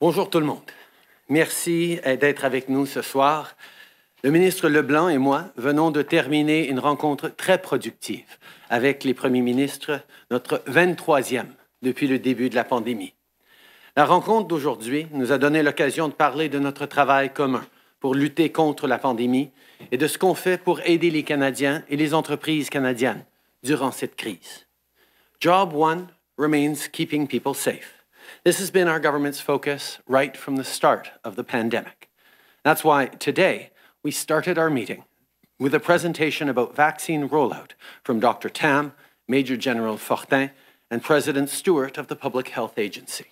Bonjour tout le monde. Merci d'être avec nous ce soir. Le ministre Leblanc et moi venons de terminer une rencontre très productive avec les premiers ministres, notre 23e depuis le début de la pandémie. La rencontre d'aujourd'hui nous a donné l'occasion de parler de notre travail commun pour lutter contre la pandémie et de ce qu'on fait pour aider les Canadiens et les entreprises canadiennes durant cette crise. Job one remains keeping people safe. This has been our government's focus right from the start of the pandemic. That's why today we started our meeting with a presentation about vaccine rollout from Dr. Tam, Major General Fortin, and President Stewart of the Public Health Agency.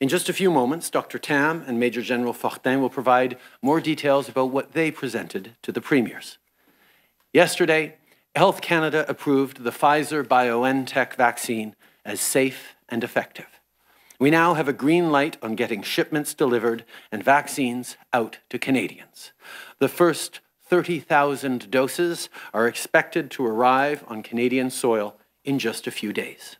In just a few moments, Dr. Tam and Major General Fortin will provide more details about what they presented to the premiers. Yesterday, Health Canada approved the Pfizer BioNTech vaccine as safe and effective. We now have a green light on getting shipments delivered and vaccines out to Canadians. The first 30,000 doses are expected to arrive on Canadian soil in just a few days.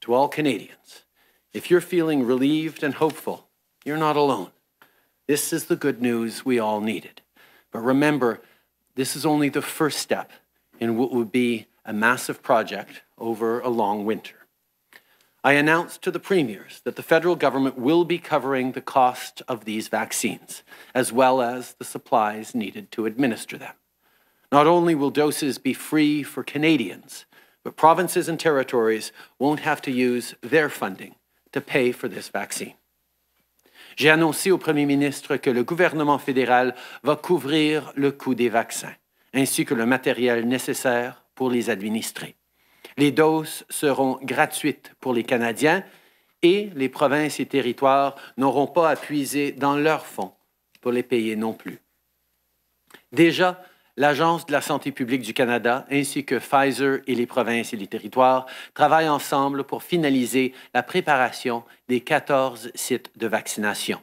To all Canadians, if you're feeling relieved and hopeful, you're not alone. This is the good news we all needed. But remember, this is only the first step in what would be a massive project over a long winter. I announced to the premiers that the federal government will be covering the cost of these vaccines, as well as the supplies needed to administer them. Not only will doses be free for Canadians, but provinces and territories won't have to use their funding to pay for this vaccine. J'ai annoncé au Premier ministre que le gouvernement fédéral va couvrir le coût des vaccins, ainsi que le matériel nécessaire pour les administrer. Les doses seront gratuites pour les Canadiens et les provinces et territoires n'auront pas à puiser dans leurs fonds pour les payer non plus. Déjà, l'Agence de la santé publique du Canada ainsi que Pfizer et les provinces et les territoires travaillent ensemble pour finaliser la préparation des 14 sites de vaccination.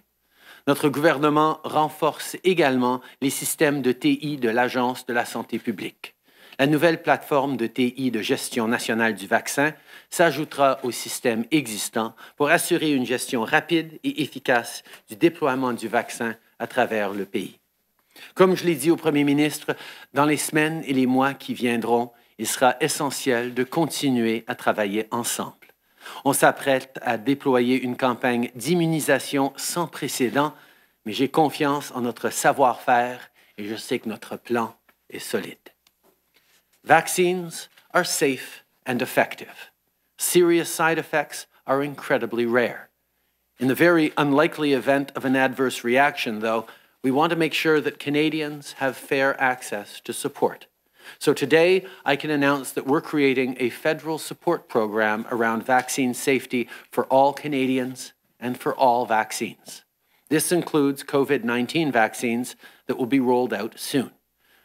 Notre gouvernement renforce également les systèmes de TI de l'Agence de la santé publique. La nouvelle plateforme de TI de gestion nationale du vaccin s'ajoutera au système existant pour assurer une gestion rapide et efficace du déploiement du vaccin à travers le pays. Comme je l'ai dit au Premier ministre, dans les semaines et les mois qui viendront, il sera essentiel de continuer à travailler ensemble. On s'apprête à déployer une campagne d'immunisation sans précédent, mais j'ai confiance en notre savoir-faire et je sais que notre plan est solide. Vaccines are safe and effective. Serious side effects are incredibly rare. In the very unlikely event of an adverse reaction, though, we want to make sure that Canadians have fair access to support. So today, I can announce that we're creating a federal support program around vaccine safety for all Canadians and for all vaccines. This includes COVID 19 vaccines that will be rolled out soon.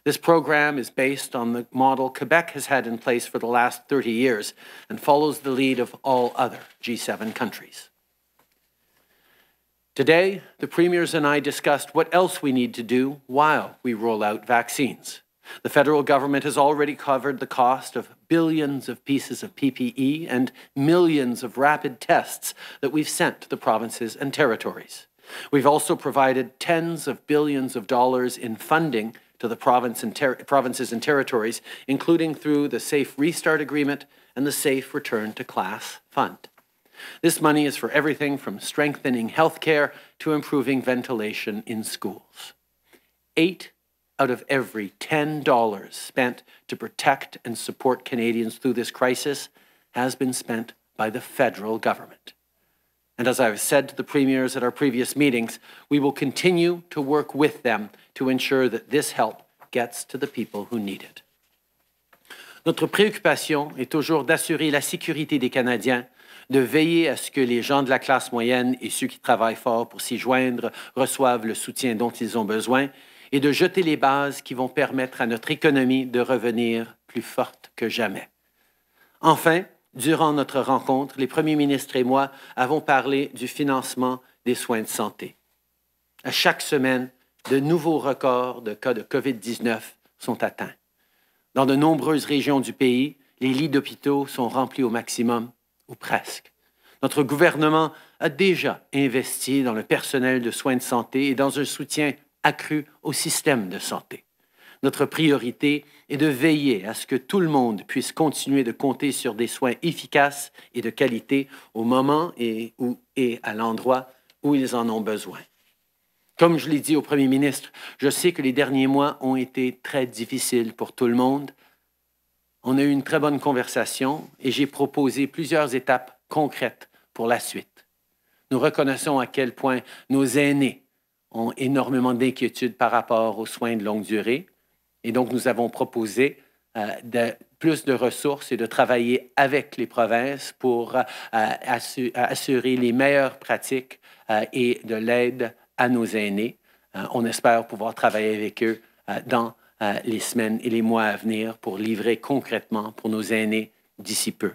This program is based on the model Quebec has had in place for the last 30 years and follows the lead of all other G7 countries. Today, the premiers and I discussed what else we need to do while we roll out vaccines. The federal government has already covered the cost of billions of pieces of PPE and millions of rapid tests that we've sent to the provinces and territories. We've also provided tens of billions of dollars in funding to the province and provinces and territories, including through the Safe Restart Agreement and the Safe Return to Class Fund. This money is for everything from strengthening healthcare to improving ventilation in schools. Eight out of every $10 spent to protect and support Canadians through this crisis has been spent by the federal government. And as I've said to the premiers at our previous meetings, we will continue to work with them to ensure that this help gets to the people who need it. Notre préoccupation est toujours d'assurer la sécurité des Canadiens, de veiller à ce que les gens de la classe moyenne et ceux qui travaillent fort pour s'y joindre reçoivent le soutien dont ils ont besoin et de jeter les bases qui vont permettre à notre économie de revenir plus forte que jamais. Enfin, durant notre rencontre, les premiers ministres et moi avons parlé du financement des soins de santé. À chaque semaine, de nouveaux records de cas de COVID-19 sont atteints. Dans de nombreuses régions du pays, les lits d'hôpitaux sont remplis au maximum, ou presque. Notre gouvernement a déjà investi dans le personnel de soins de santé et dans un soutien accru au système de santé. Notre priorité est de veiller à ce que tout le monde puisse continuer de compter sur des soins efficaces et de qualité au moment et, où, et à l'endroit où ils en ont besoin. Comme je l'ai dit au Premier ministre, je sais que les derniers mois ont été très difficiles pour tout le monde. On a eu une très bonne conversation et j'ai proposé plusieurs étapes concrètes pour la suite. Nous reconnaissons à quel point nos aînés ont énormément d'inquiétudes par rapport aux soins de longue durée. Et donc, nous avons proposé euh, de, plus de ressources et de travailler avec les provinces pour euh, assurer les meilleures pratiques euh, et de l'aide à nos aînés. on espère pouvoir travailler avec eux dans les semaines et les mois à venir pour livrer concrètement pour nos aînés d'ici peu.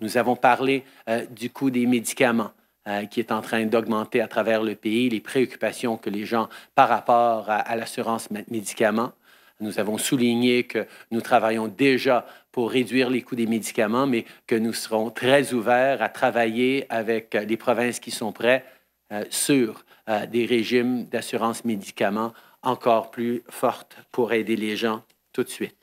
Nous avons parlé du coût des médicaments. qui est en train d'augmenter à travers le pays, les préoccupations que les gens par rapport à l'assurance médicaments. Nous avons souligné que nous travaillons déjà pour réduire les coûts des médicaments, mais que nous serons très ouverts à travailler avec les provinces qui sont prêtes euh, sur euh, des régimes d'assurance médicaments encore plus fortes pour aider les gens tout de suite.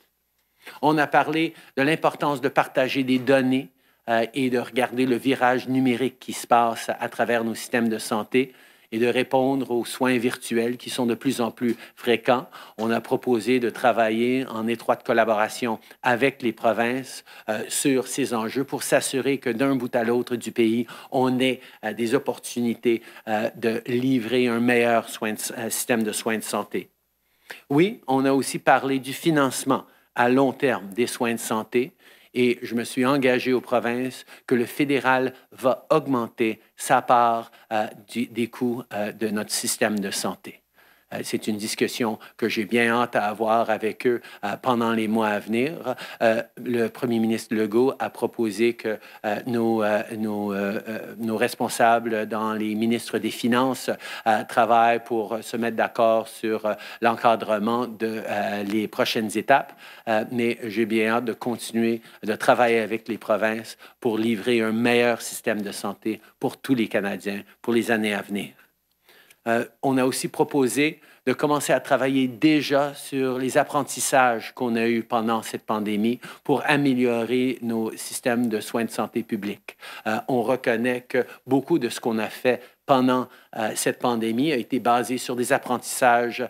On a parlé de l'importance de partager des données euh, et de regarder le virage numérique qui se passe à travers nos systèmes de santé et de répondre aux soins virtuels qui sont de plus en plus fréquents. On a proposé de travailler en étroite collaboration avec les provinces euh, sur ces enjeux pour s'assurer que d'un bout à l'autre du pays, on ait euh, des opportunités euh, de livrer un meilleur système de soins de santé. Oui, on a aussi parlé du financement à long terme des soins de santé et je me suis engagé aux provinces que le fédéral va augmenter sa part euh, des coûts euh, de notre système de santé. Euh, c'est une discussion que j'ai bien hâte à avoir avec eux euh, pendant les mois à venir. Euh, le premier ministre Legault a proposé que nos, responsables dans les ministres des Finances travaillent pour se mettre d'accord sur l'encadrement de les prochaines étapes. mais j'ai bien hâte de continuer de travailler avec les provinces pour livrer un meilleur système de santé pour tous les Canadiens pour les années à venir. Euh, on a aussi proposé de commencer à travailler déjà sur les apprentissages qu'on a eus pendant cette pandémie pour améliorer nos systèmes de soins de santé publique. Euh, on reconnaît que beaucoup de ce qu'on a fait pendant euh, cette pandémie a été basé sur des apprentissages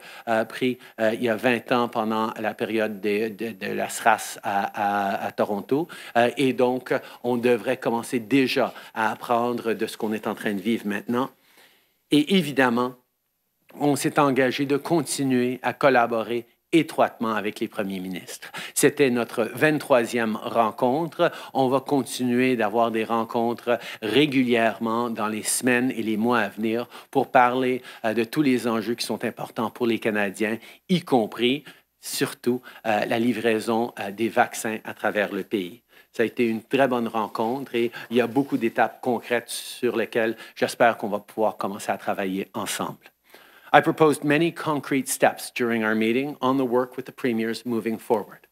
pris il y a 20 ans pendant la période de, la SRAS à, à Toronto. et donc, on devrait commencer déjà à apprendre de ce qu'on est en train de vivre maintenant. Et évidemment, on s'est engagé de continuer à collaborer étroitement avec les premiers ministres. C'était notre 23e rencontre. On va continuer d'avoir des rencontres régulièrement dans les semaines et les mois à venir pour parler euh, de tous les enjeux qui sont importants pour les Canadiens, y compris, surtout, euh, la livraison euh, des vaccins à travers le pays. Ça a été une très bonne rencontre et il y a beaucoup d'étapes concrètes sur lesquelles j'espère qu'on va pouvoir commencer à travailler ensemble. I proposed many concrete steps during our meeting on the work with the premiers moving forward.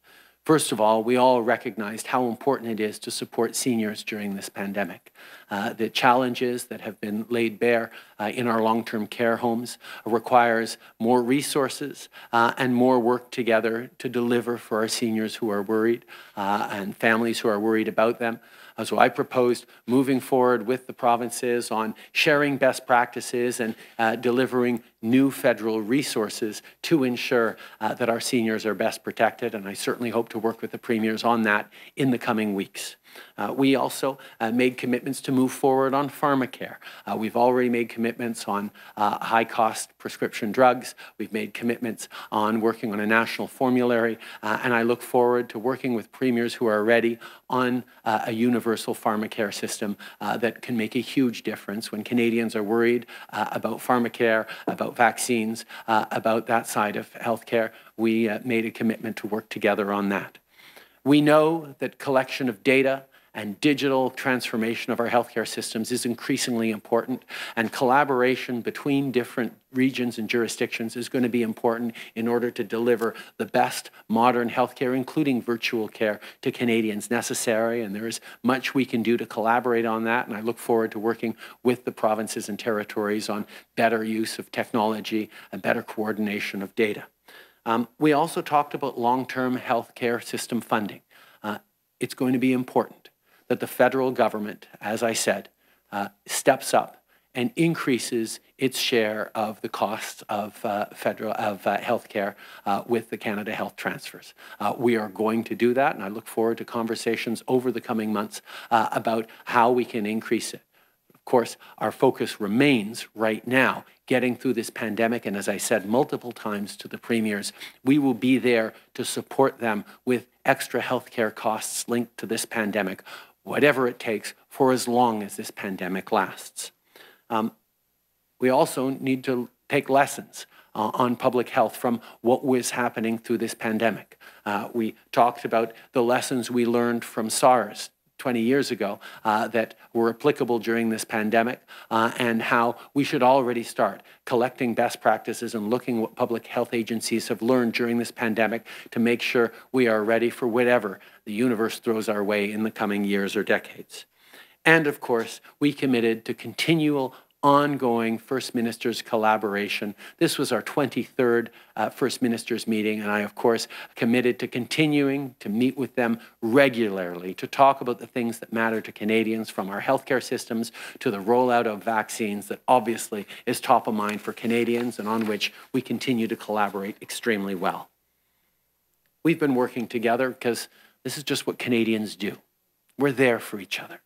First of all, we all recognized how important it is to support seniors during this pandemic. Uh, the challenges that have been laid bare uh, in our long-term care homes requires more resources uh, and more work together to deliver for our seniors who are worried uh, and families who are worried about them. Uh, so I proposed moving forward with the provinces on sharing best practices and uh, delivering new federal resources to ensure uh, that our seniors are best protected. And I certainly hope to work with the premiers on that in the coming weeks. Uh, we also uh, made commitments to move forward on pharmacare. Uh, we've already made commitments on uh, high cost prescription drugs. We've made commitments on working on a national formulary. Uh, and I look forward to working with premiers who are ready on uh, a universal pharmacare system that can make a huge difference when Canadians are worried about pharmacare, about vaccines, about that side of healthcare. We made a commitment to work together on that. We know that collection of data and digital transformation of our healthcare systems is increasingly important, and collaboration between different regions and jurisdictions is going to be important in order to deliver the best modern healthcare, including virtual care, to Canadians necessary. And there is much we can do to collaborate on that, and I look forward to working with the provinces and territories on better use of technology and better coordination of data. Um, we also talked about long-term healthcare system funding. Uh, it's going to be important that the federal government, as I said, uh, steps up and increases its share of the costs of uh, federal of uh, healthcare uh, with the Canada Health transfers. Uh, we are going to do that, and I look forward to conversations over the coming months uh, about how we can increase it. Of course, our focus remains right now getting through this pandemic, and as I said multiple times to the premiers, we will be there to support them with extra healthcare costs linked to this pandemic whatever it takes for as long as this pandemic lasts. Um, we also need to take lessons uh, on public health from what was happening through this pandemic. Uh, we talked about the lessons we learned from SARS 20 years ago uh, that were applicable during this pandemic uh, and how we should already start collecting best practices and looking what public health agencies have learned during this pandemic to make sure we are ready for whatever the universe throws our way in the coming years or decades. And of course, we committed to continual ongoing First Ministers collaboration. This was our 23rd uh, First Ministers meeting, and I, of course, committed to continuing to meet with them regularly to talk about the things that matter to Canadians, from our healthcare systems to the rollout of vaccines that obviously is top of mind for Canadians and on which we continue to collaborate extremely well. We've been working together because this is just what Canadians do. We're there for each other.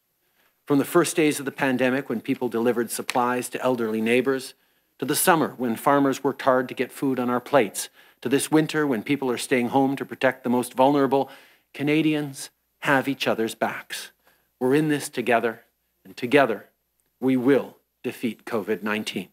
From the first days of the pandemic, when people delivered supplies to elderly neighbors, to the summer, when farmers worked hard to get food on our plates, to this winter, when people are staying home to protect the most vulnerable, Canadians have each other's backs. We're in this together, and together we will defeat COVID 19.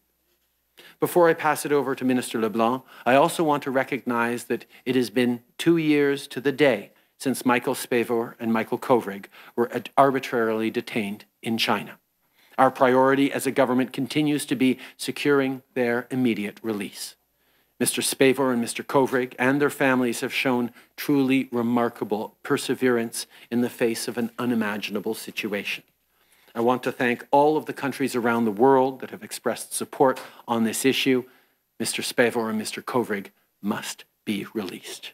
Before I pass it over to Minister LeBlanc, I also want to recognize that it has been two years to the day since Michael Spavor and Michael Kovrig were arbitrarily detained in China. Our priority as a government continues to be securing their immediate release. Mr. Spavor and Mr. Kovrig and their families have shown truly remarkable perseverance in the face of an unimaginable situation. I want to thank all of the countries around the world that have expressed support on this issue. Mr. Spavor and Mr. Kovrig must be released.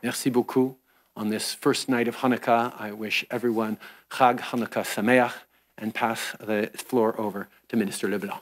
Merci beaucoup. On this first night of Hanukkah, I wish everyone Chag Hanukkah Sameach and pass the floor over to Minister LeBlanc.